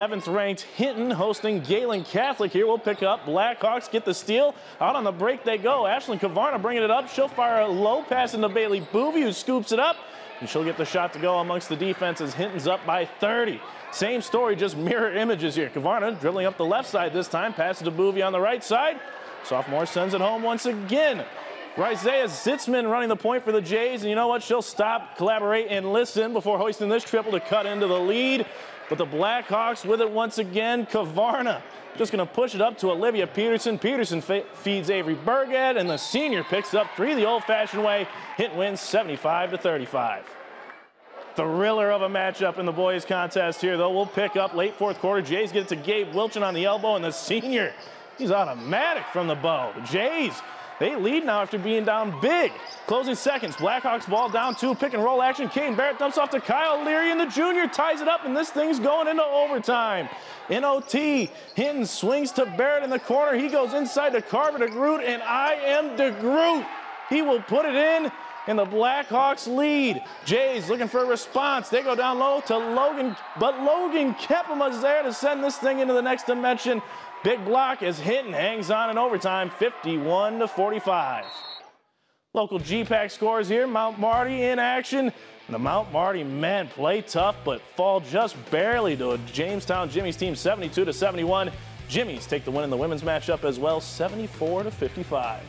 Seventh ranked Hinton hosting Gehlen Catholic here. We'll pick up. Blackhawks get the steal. Out on the break they go. Ashlyn Kavarna bringing it up. She'll fire a low pass into Bailey Boovy who scoops it up. And she'll get the shot to go amongst the defense as Hinton's up by 30. Same story, just mirror images here. Kavarna dribbling up the left side this time. Passes to Boovy on the right side. Sophomore sends it home once again. Isaiah Zitzman running the point for the Jays, and you know what? She'll stop, collaborate, and listen before hoisting this triple to cut into the lead. But the Blackhawks with it once again. Kavarna just going to push it up to Olivia Peterson. Peterson feeds Avery Burgett, and the senior picks up three the old-fashioned way. Hit wins 75 to 35. Thriller of a matchup in the boys contest here, though. We'll pick up late fourth quarter. Jays get it to Gabe Wilchin on the elbow, and the senior, he's automatic from the bow. Jays they lead now after being down big. Closing seconds. Blackhawks ball down two. Pick and roll action. Kane Barrett dumps off to Kyle Leary, and the junior ties it up, and this thing's going into overtime. In OT, Hinton swings to Barrett in the corner. He goes inside to Carver DeGroot, and I am DeGroot. He will put it in, and the Blackhawks lead. Jays looking for a response. They go down low to Logan, but Logan Kepema is there to send this thing into the next dimension. Big block as Hinton hangs on in overtime, 51 to 45. Local GPAC scores here. Mount Marty in action. The Mount Marty men play tough, but fall just barely to a Jamestown Jimmies team, 72 to 71. Jimmies take the win in the women's matchup as well, 74 to 55.